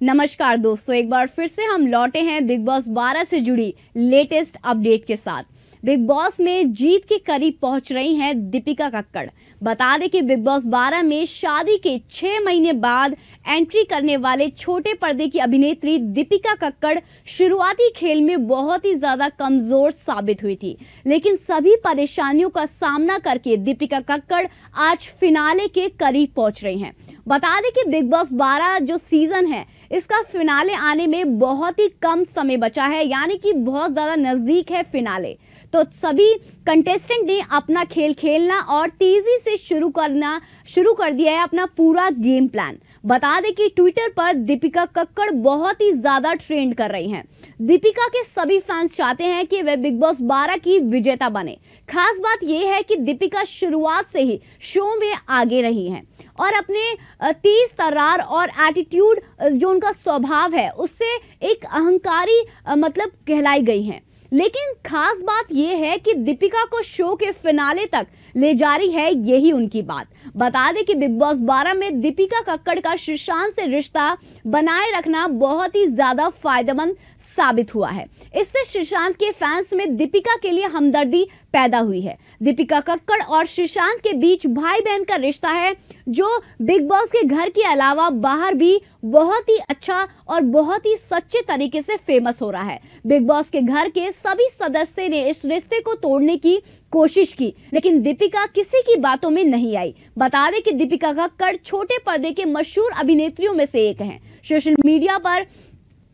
नमस्कार दोस्तों, एक बार फिर से हम लौटे हैं बिग बॉस 12 से जुड़ी लेटेस्ट अपडेट के साथ। बिग बॉस में जीत के करीब पहुँच रही हैं दीपिका कक्कड़। बता दें कि बिग बॉस 12 में शादी के छह महीने बाद एंट्री करने वाले छोटे पर्दे की अभिनेत्री दीपिका कक्कड़ शुरुआती खेल में बहुत ही ज़्यादा कमज़ोर साबित हुई थी। लेकिन सभी परेशानियों का सामना करके दीपिका कक्कड़ आज फिनाले के करीब पहुँच रही हैं। बता दें कि बिग बॉस 12 जो सीज़न है, इसका फिनाले आने में बहुत ही कम समय बचा है, यानी कि बहुत ज़्यादा नज़दीक है फिनाले। तो सभी कंटेस्टेंट ने अपना खेल खेलना और तेज़ी से शुरू करना, शुरू कर दिया है अपना पूरा गेम प्लान बता दें कि ट्विटर पर दीपिका कक्कड़ बहुत ही ज़्यादा ट्रेंड कर रही हैं। दीपिका के सभी फैंस चाहते हैं कि वे बिग बॉस 12 की विजेता बने। खास बात यह है कि दीपिका शुरुआत से ही शो में आगे रही हैं। और अपने तेज तरार और एटीट्यूड जो उनका स्वभाव है, उससे एक अहंकारी मतलब कहलाई गई हैं। लेकिन खास बात यह है कि दीपिका को शो के फिनाले तक ले जा रही है यही उनकी बात। बता दें कि बिग बॉस 12 में दीपिका कक्कड़ का श्रीशांत से रिश्ता बनाए रखना बहुत ही ज़्यादा फ़ायदेमंद साबित हुआ है। इससे श्रीशांत के फैंस में दीपिका के लिए हमदर्दी पैदा हुई है। दीपिका कक्कड़ और श्रीशांत के बीच भाई बहन का रिश्ता है, जो बिग बॉस के घर के अलावा बाहर भी बहुत ही अच्छा और बहुत ही सच्चे तरीके से फ़ेमस हो रहा है। बिग बॉस के घर के सभी सदस्य ने इस रिश्ते को तोड़ने की कोशिश की, लेकिन दीपिका किसी की बातों में नहीं आई। बता दें कि दीपिका कक्कड़ छोटे पर्दे के मशहूर अभिनेत्रियों में से एक हैं। सोशल मीडिया पर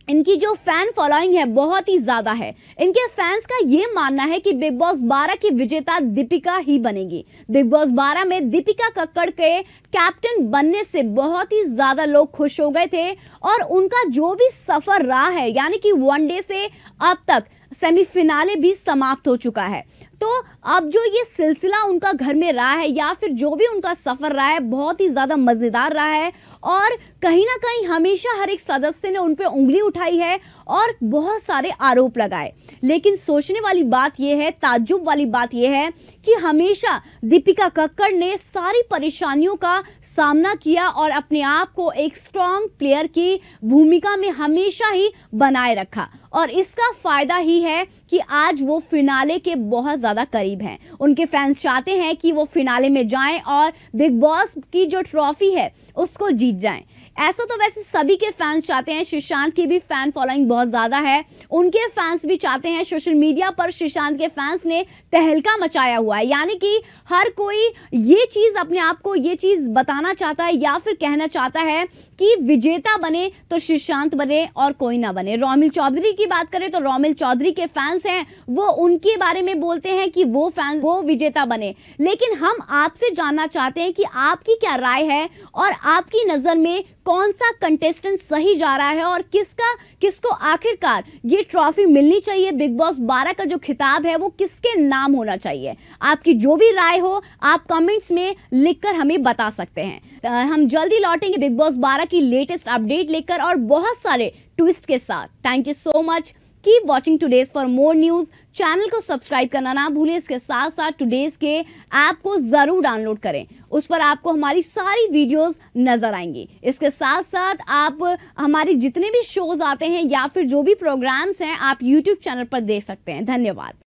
इनकी जो फ़ैन फॉलोइंग है, बहुत ही ज़्यादा है। इनके फैंस का ये मानना है कि बिग बॉस 12 की विजेता दीपिका ही बनेगी। बिग बॉस 12 में दीपिका कक्कड़ के कैप्टन बनने से बहुत ही ज़्यादा लोग खुश हो गए थे और उनका जो भी सफ़र रहा है, यानी कि वनडे से अब तक सेमीफिनाले भी समाप्त हो चुका है। तो अब जो ये सिलसिला उनका घर में रहा है या फिर जो भी उनका सफ़र रहा है, बहुत ही ज़्यादा मज़ेदार रहा है। और कहीं ना कहीं हमेशा हर एक सदस्य ने उन पर उंगली उठाई है और बहुत सारे आरोप लगाए। लेकिन सोचने वाली बात यह है, ताज्जुब वाली बात यह है कि हमेशा दीपिका कक्कड़ ने सारी परेशानियों का सामना किया और अपने आप को एक स्ट्रॉन्ग प्लेयर की भूमिका में हमेशा ही बनाए रखा। और इसका फ़ायदा ही है कि आज वो फिनाले के बहुत ज़्यादा करीब हैं। उनके फैंस चाहते हैं कि वो फिनाले में जाएँ और बिग बॉस की जो ट्रॉफी है, उसको जीत जाएँ। ऐसा तो वैसे सभी के फैंस चाहते हैं सुशांत की भी फ़ैन फॉलोइंग बहुत ज़्यादा है। उनके फैंस भी चाहते हैं सोशल मीडिया पर सुशांत के फैंस ने तहलका मचाया हुआ है। यानी कि हर कोई ये चीज़ अपने आप को ये चीज़ बताना चाहता है या फिर कहना चाहता है कि विजेता बने तो सुशांत बने और कोई ना बने। रोमिल चौधरी की बात करें तो रोमिल चौधरी के फैंस हैं। वो उनके बारे में बोलते हैं कि वो फैंस वो विजेता बने। लेकिन हम आपसे जानना चाहते हैं कि आपकी क्या राय है और आपकी नज़र में कौन सा कंटेस्टेंट सही जा रहा है और किसका, किसको आखिरकार ये ट्रॉफी मिलनी चाहिए? बिग बॉस 12 का जो खिताब है, वो किसके नाम होना चाहिए? आपकी जो भी राय हो, आप कमेंट्स में लिखकर हमें बता सकते हैं। हम जल्दी लौटेंगे बिग बॉस 12 की लेटेस्ट अपडेट लेकर और बहुत सारे ट्विस्ट के साथ। Thank you so much keep watching today's for more news channel को सब्सक्राइब करना ना भूलें। इसके साथ साथ टुडेज के ऐप को ज़रूर डाउनलोड करें। उस पर आपको हमारी सारी वीडियोस नज़र आएँगी। इसके साथ साथ आप हमारी जितने भी शोज़ आते हैं या फिर जो भी प्रोग्राम्स हैं, आप यूट्यूब चैनल पर देख सकते हैं। धन्यवाद।